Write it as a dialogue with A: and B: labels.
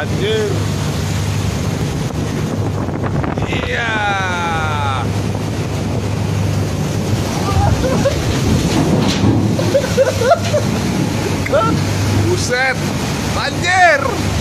A: Anjir. Iya. Buset. Anjir.